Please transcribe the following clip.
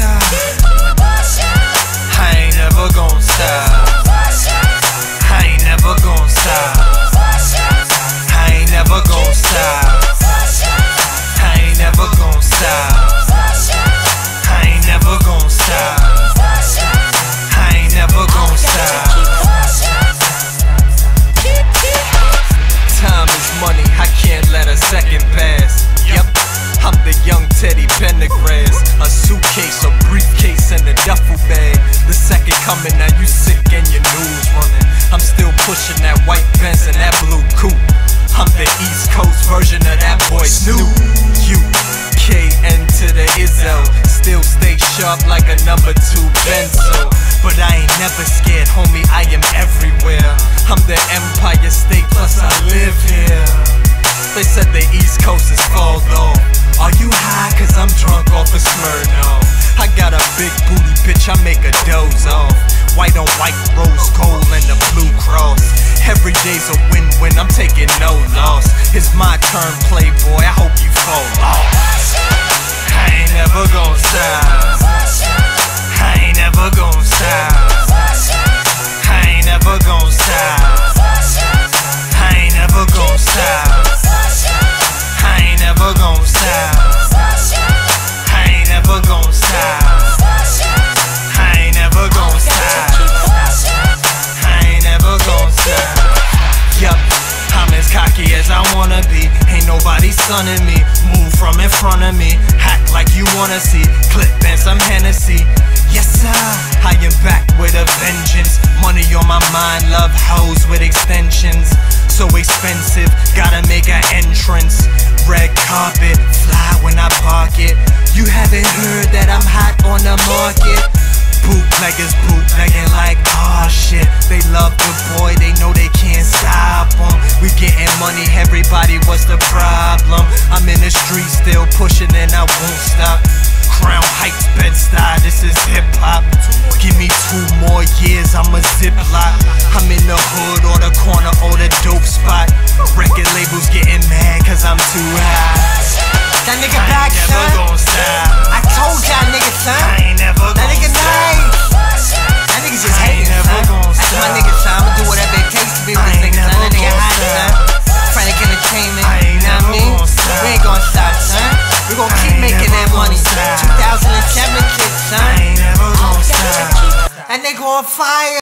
stop. I ain't never gon' stop. White Benz and that blue coupe. I'm the East Coast version of that boy Snoop. U K N to the Izzo. Still stay sharp like a number two pencil. But I ain't never scared, homie. I am everywhere. I'm the Empire State, plus I live here. They said the East Coast is fall though. Are you high? Cause I'm drunk off a Smirnoff. I got a big booty bitch, I make a doze off. White on white, rose gold, Every day's a win win, I'm taking no loss. It's my turn, playboy, I hope you fall off. Sunning me. Move from in front of me. Hack like you wanna see. Clip and some Hennessy. Yes, sir. I am back with a vengeance. Money on my mind, love hoes with extensions. So expensive, gotta make an entrance. Red carpet, fly when I park it. You haven't heard that I'm hot on the market. Bootleggers bootlegging like oh shit. They love the boy, they know they can't stop everybody, what's the problem? I'm in the street still pushing and I won't stop. Crown Heights, Bed-Stuy, this is hip hop. Give me two more years, I'm a ziplock. I'm in the hood or the corner or the dope spot. Record labels getting mad cause I'm too high. That nigga back, son. fire.